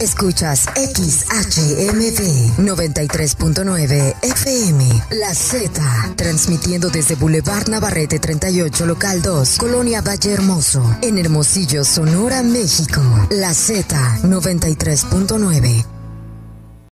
Escuchas XHMV 93.9 FM. La Z, transmitiendo desde Boulevard Navarrete 38, local 2, Colonia Valle Hermoso, en Hermosillo, Sonora, México. La Z 93.9.